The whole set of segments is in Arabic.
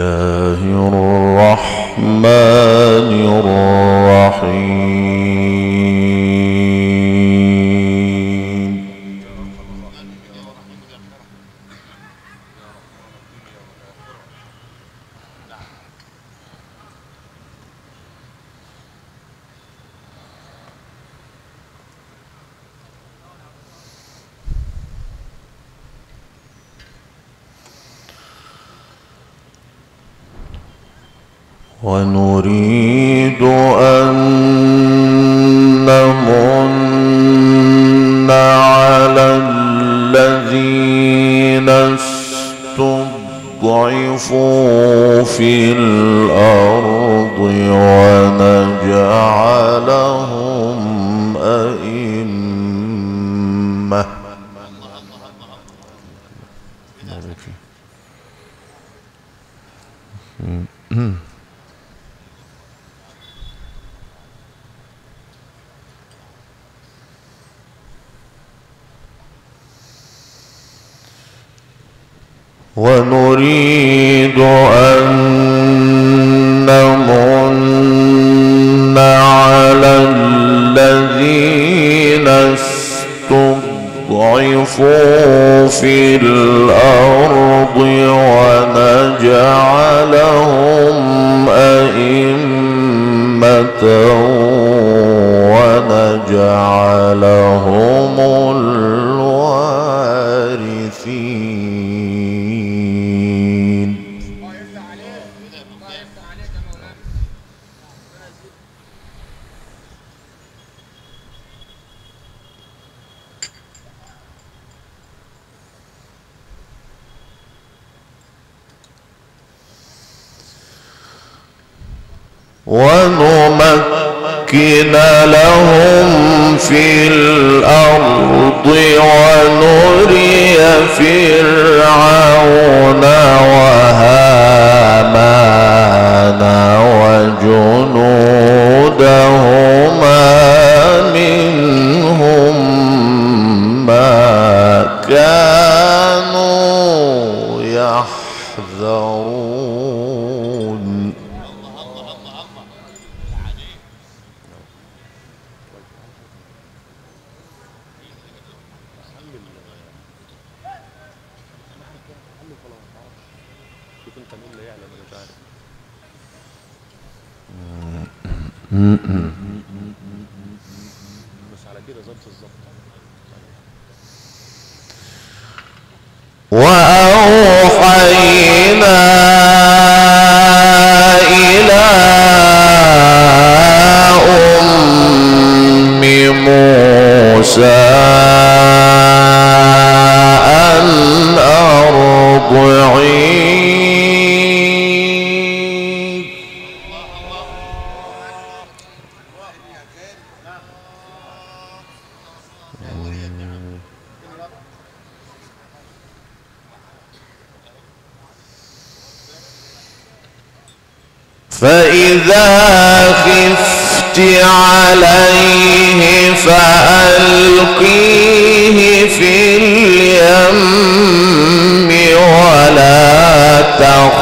الله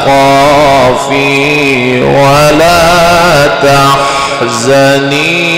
تخافي ولا تحزني.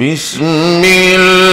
بسم الله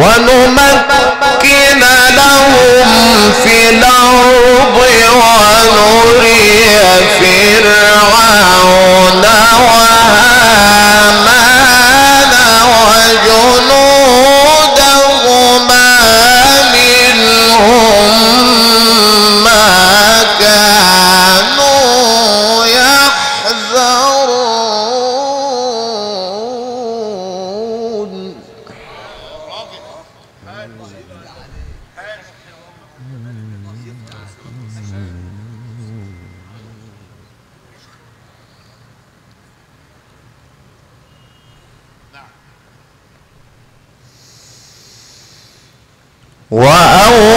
ونمكن وأوحينا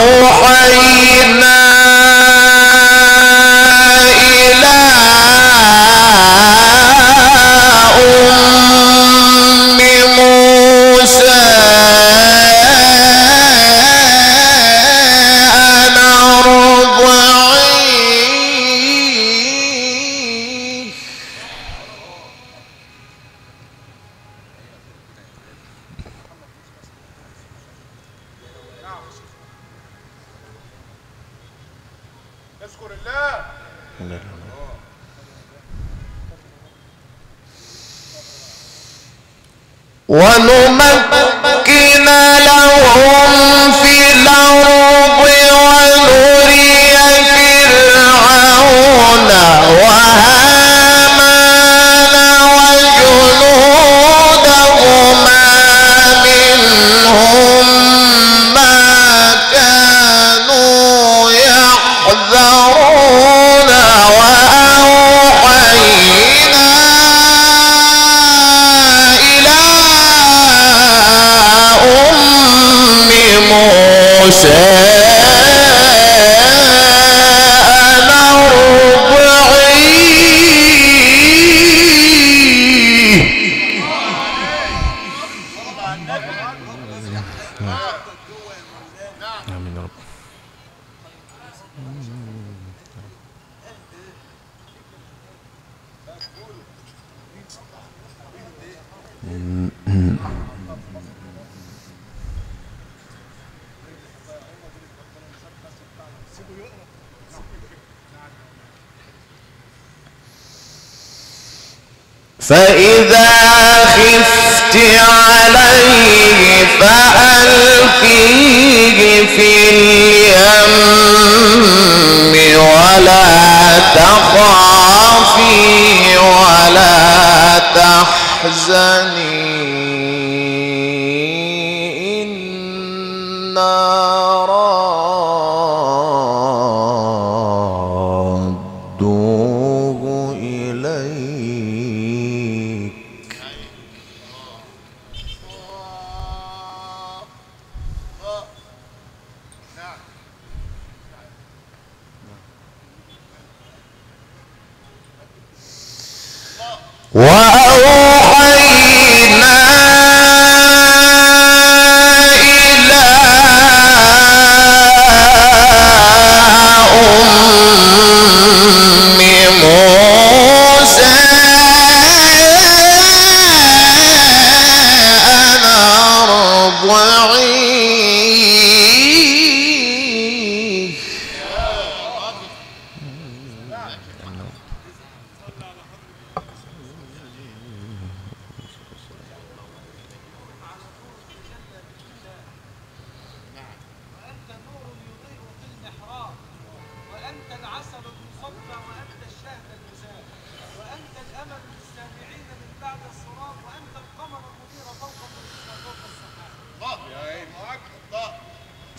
فإذا خفت عليه فألقيه في اليم ولا تخافي ولا تحزني.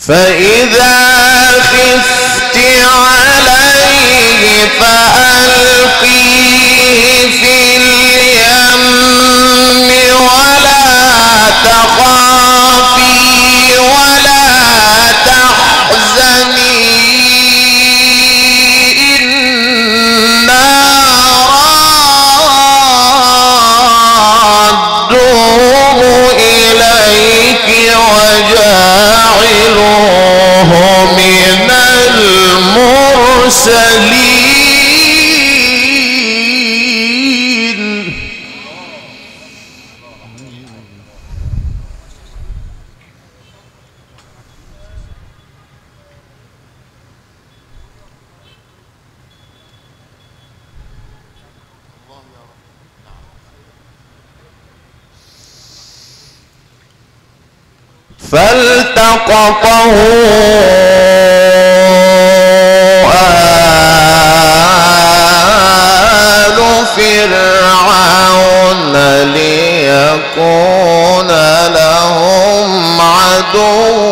فإذا فالتقطه آل فرعون ليكون لهم عدو.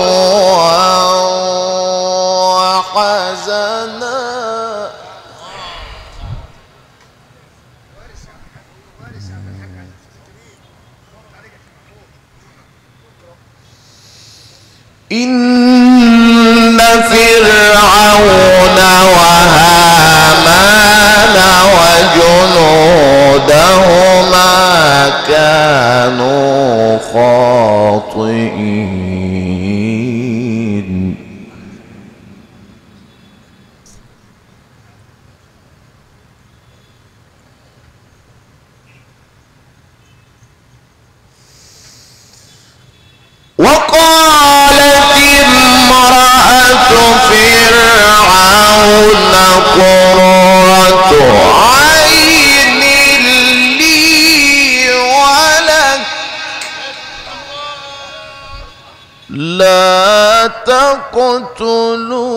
لا تقتلوه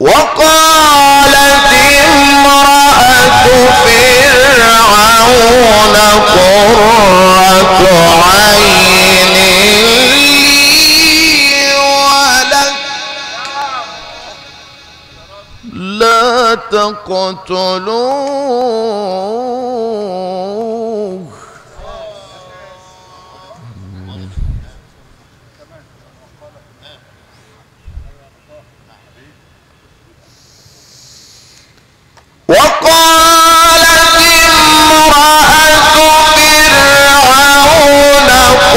وقالت امرأة فرعون قرة تقتلون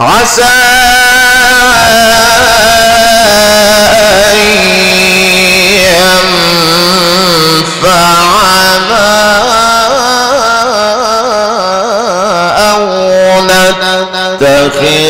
عسى أن أو نتخذه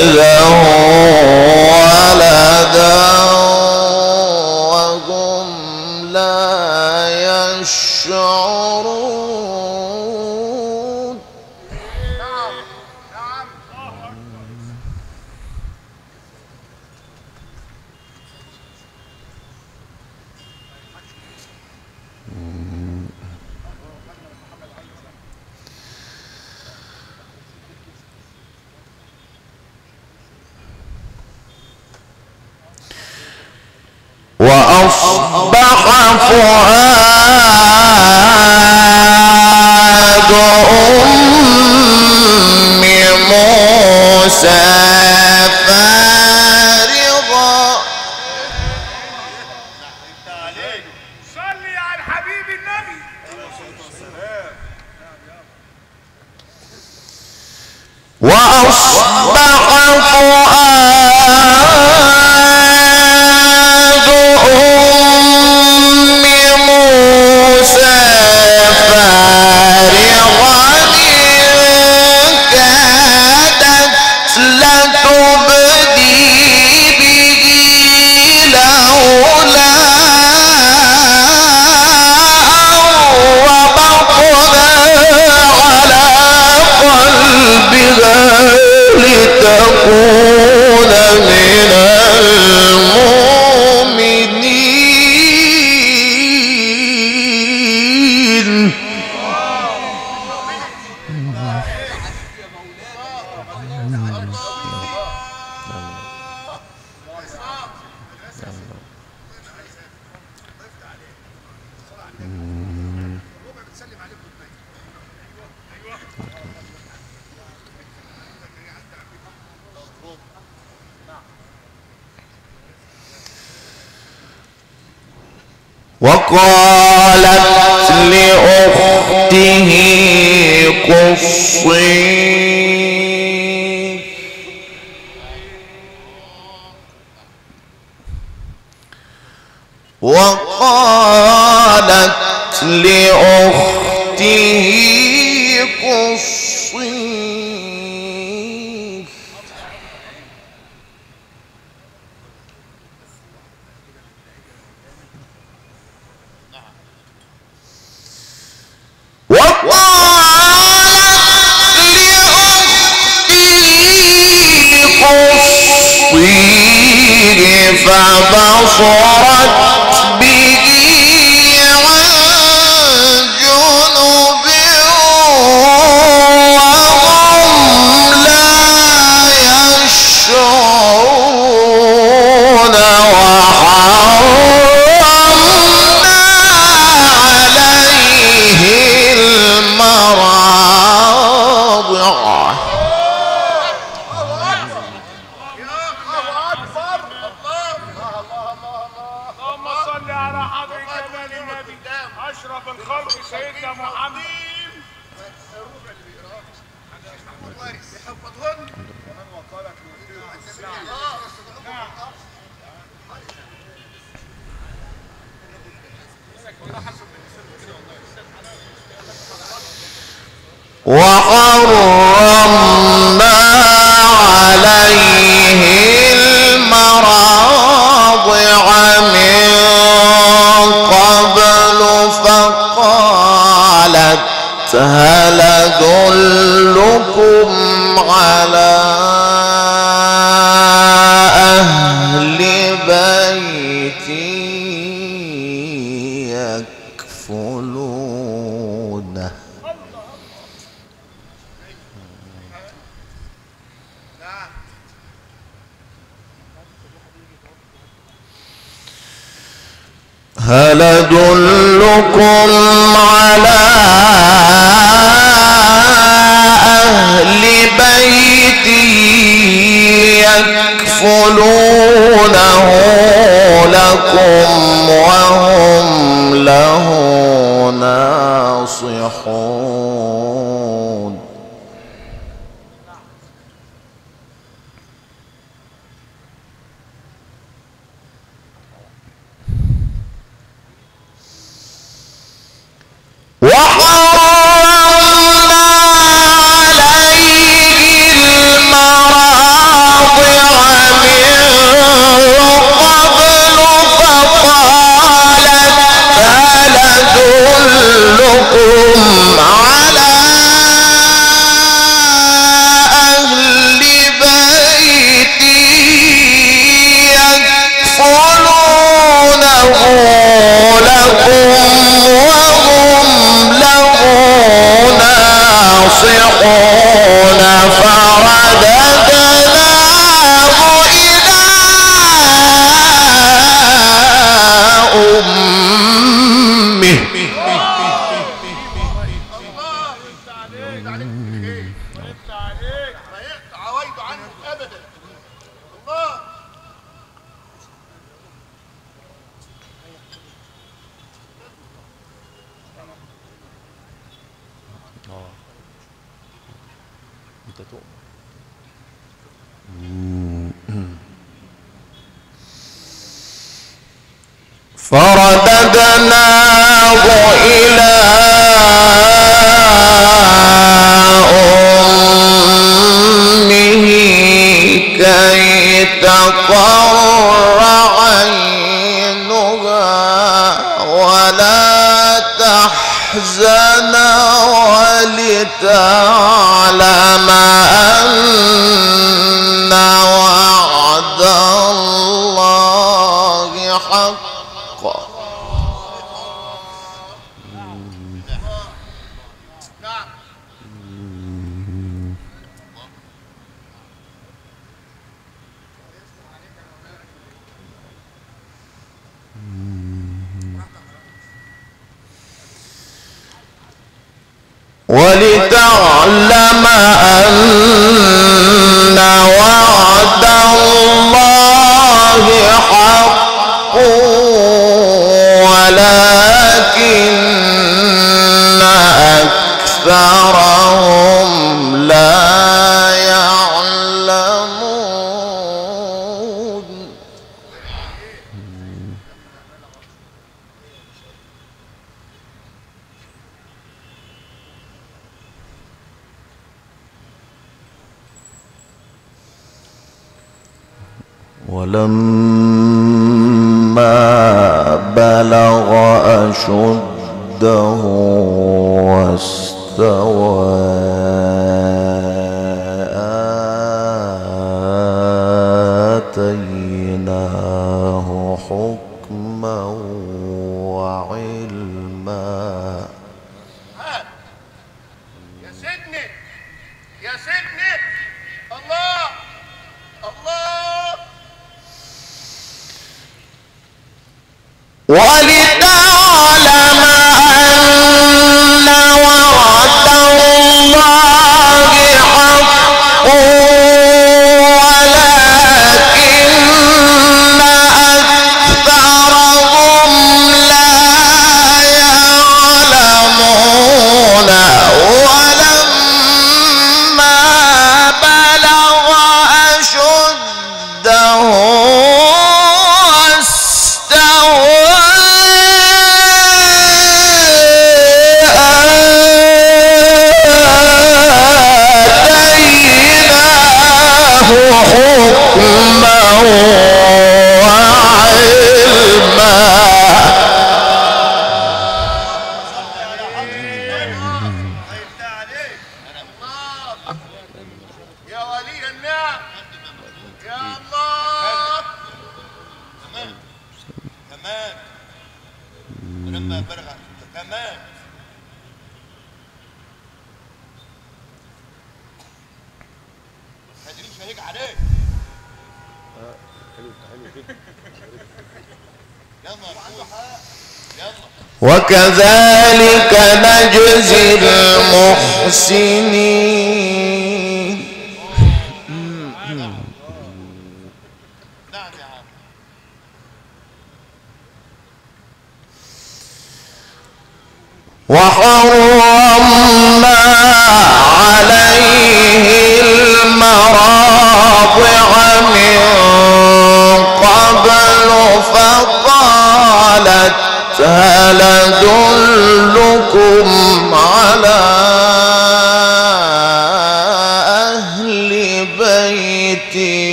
وقالت لأخته قصي وحرمنا Oh! أحزن ولتعلم ولتعلم أن آتيناه حكما وعلما. يا سيدنا يا سيدنا. الله الله. مش عليك وكذلك نجزي المحسنين.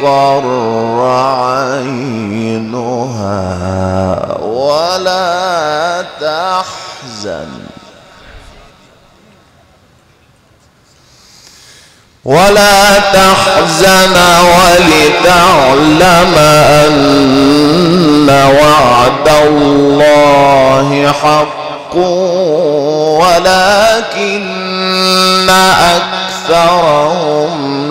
تقر عينها ولا تحزن. ولا تحزن ولتعلم أن وعد الله حق ولكن أكثرهم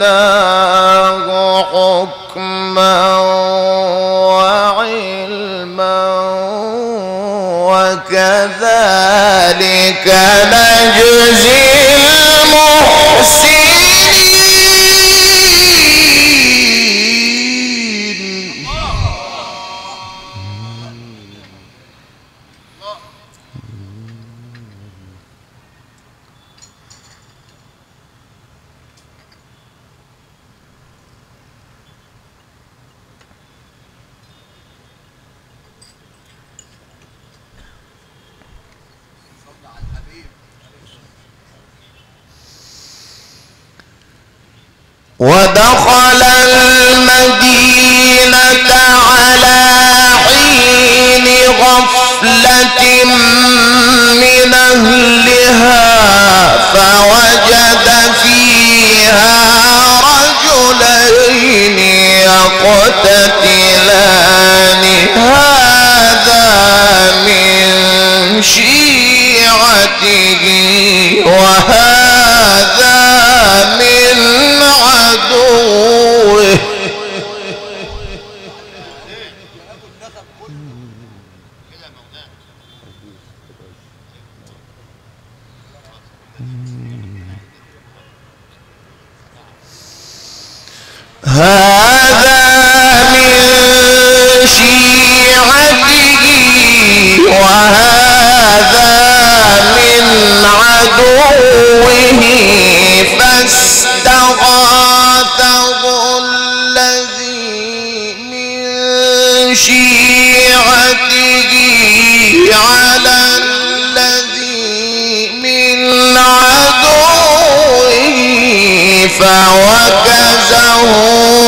آتيناه حكما وعلما وكذلك نجزي المحسنين. ودخل المدينة على حين غفلة من أهلها فوجد فيها رجلين يقتتلان. هذا من شيعته. فوكزه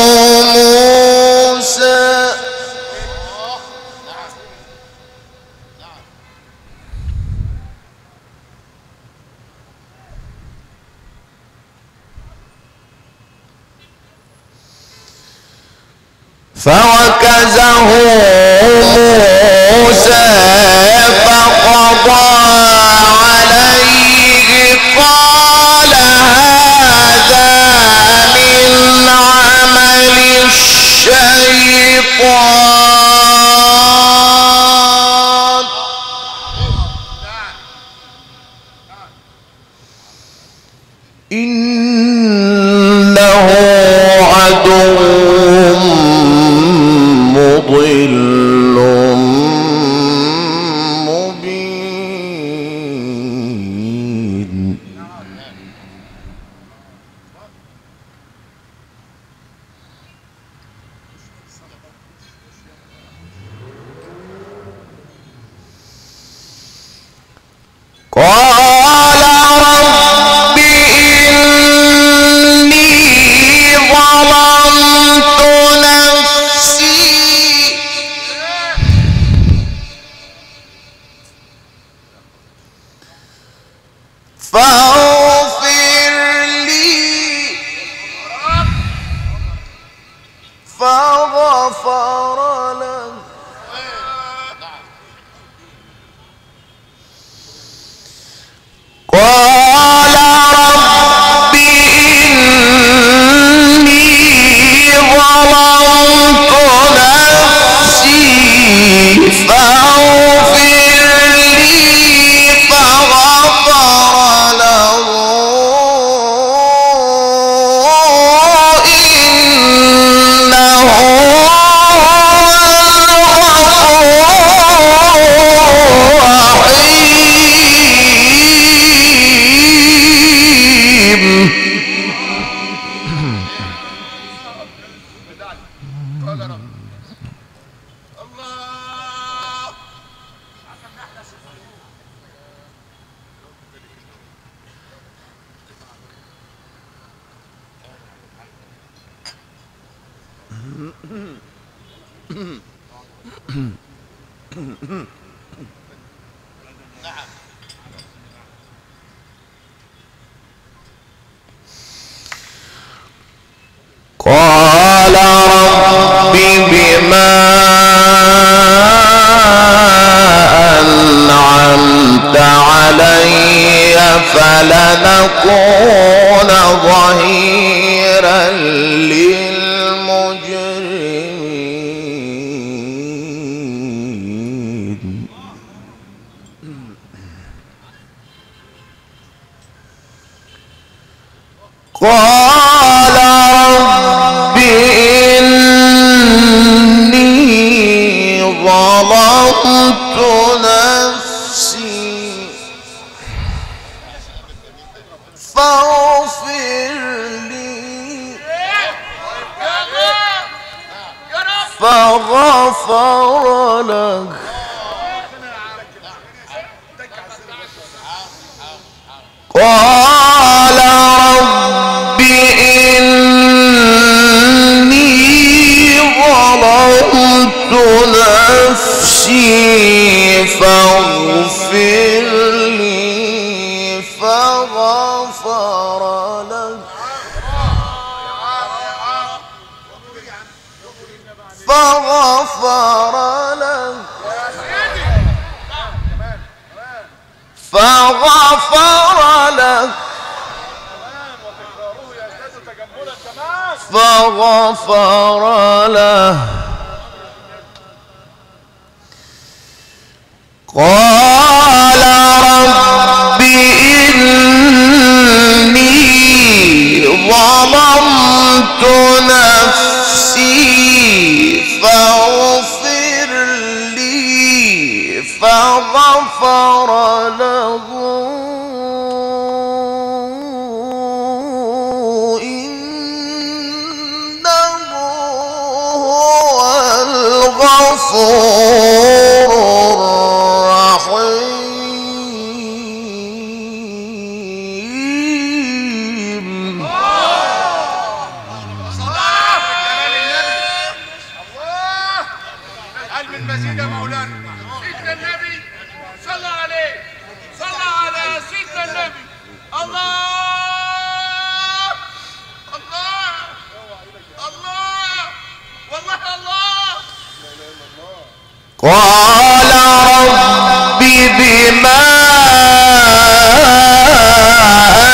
قال رب بما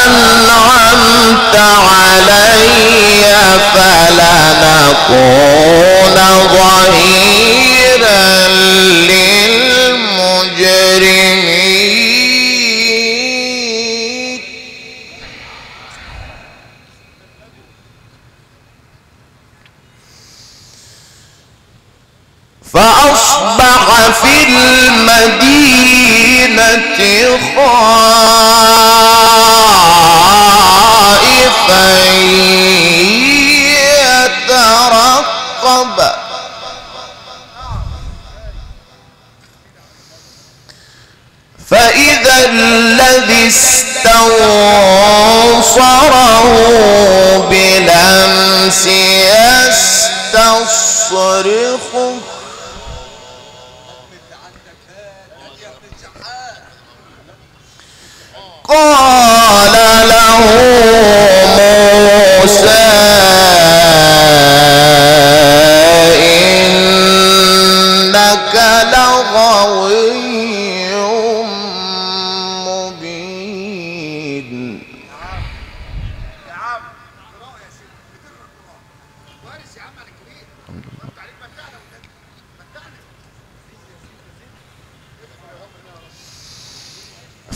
أنعمت علي فلنكون ظهيرا. أنصره بالأمس يستصرخ. قال له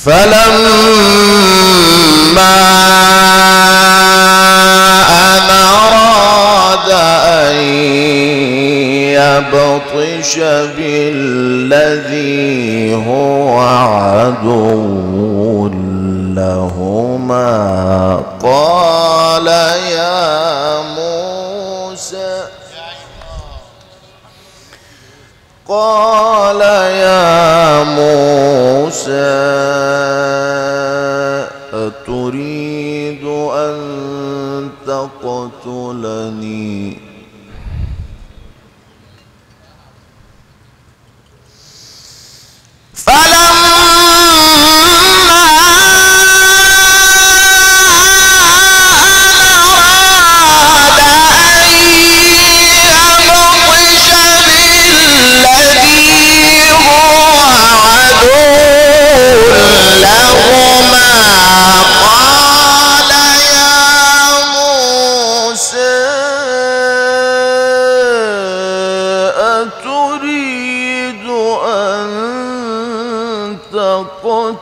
فلما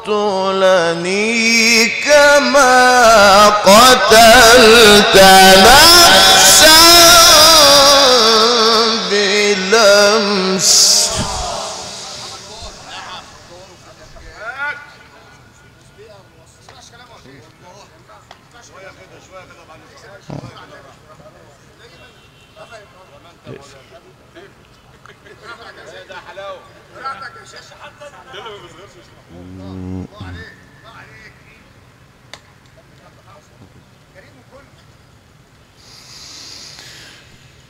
وأنتم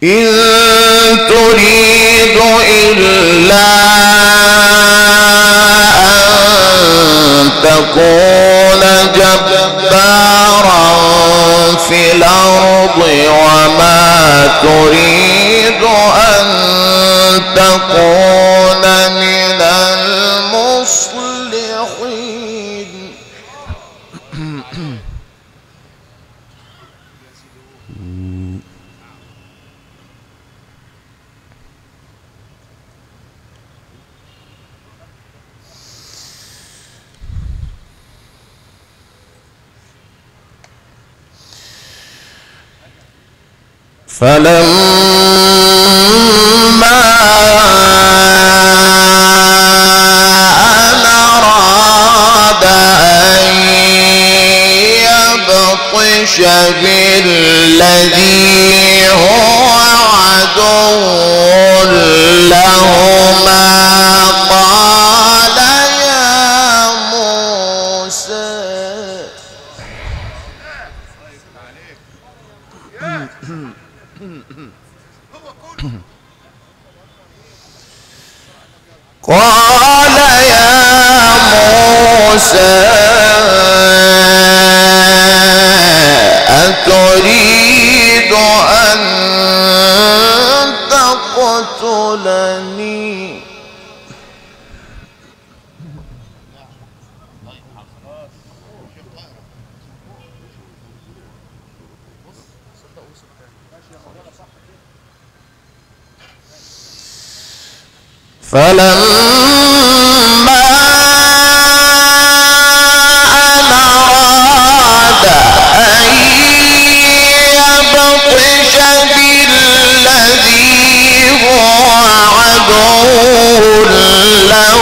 إن تريد إلا أن تقول جبارا في الأرض وما تريد أن تقول فلما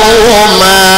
قال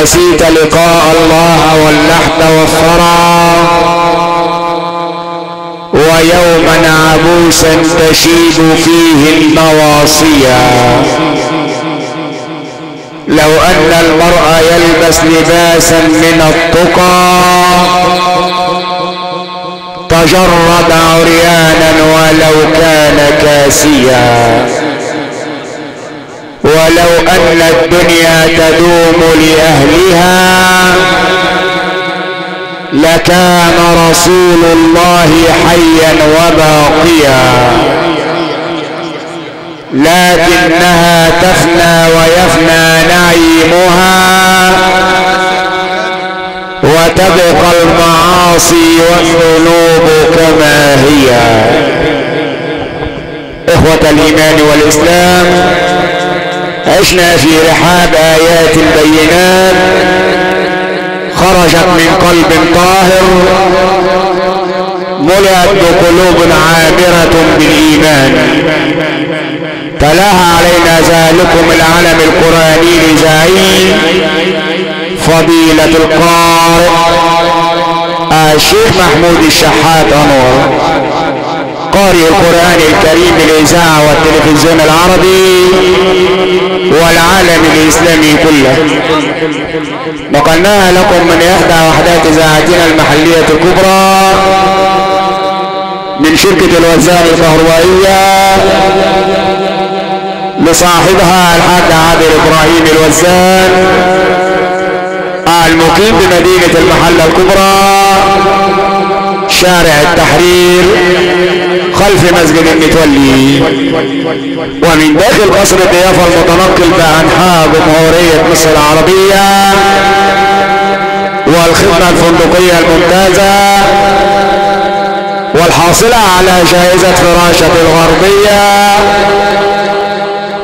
أنسيت لقاء الله واللحد والثرى. ويوما عبوسا تشيب فيه النواصيا لو أن المرء يلبس لباسا من التقى تجرد عريانا ولو كان كاسيا. ولو أن الدنيا تدوم لأهلها لكان رسول الله حيا وباقيا. لكنها تفنى ويفنى نعيمها وتبقى المعاصي والذنوب كما هي. إخوة الإيمان والإسلام عشنا في رحاب آيات بينات. خرجت من قلب طاهر. ملأت بقلوب عامرة بالإيمان. تلاها علينا ذلكم العلم القرآني لزعيم. فضيلة القارئ الشيخ محمود الشحات أنور. قارئ القرآن الكريم بالإذاعة والتلفزيون العربي. والعالم الإسلامي كله. نقلناها لكم من إحدى وحدات إذاعتنا المحلية الكبرى من شركة الوزان الكهربائية لصاحبها الحاج عادل إبراهيم الوزان المقيم بمدينة المحلة الكبرى شارع التحرير. خلف مسجد المتولي. ومن داخل قصر الضيافة المتنقل بأنحاء جمهورية مصر العربية والخدمة الفندقية الممتازة والحاصلة على جائزة فراشة الغربية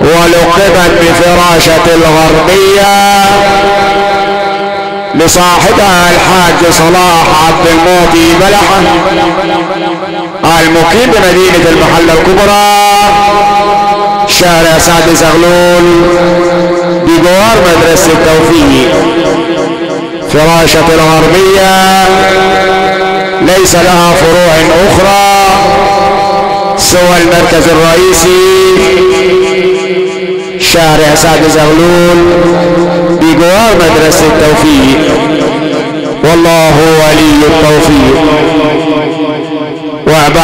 ولقبت بفراشة الغربية لصاحبها الحاج صلاح عبد المعطي بلحة. المقيم بمدينة المحلة الكبرى شارع سعد زغلول بجوار مدرسة التوفيق. فراشة الغربية ليس لها فروع أخرى سوى المركز الرئيسي شارع سعد زغلول بجوار مدرسة التوفيق. والله ولي التوفيق. وبعد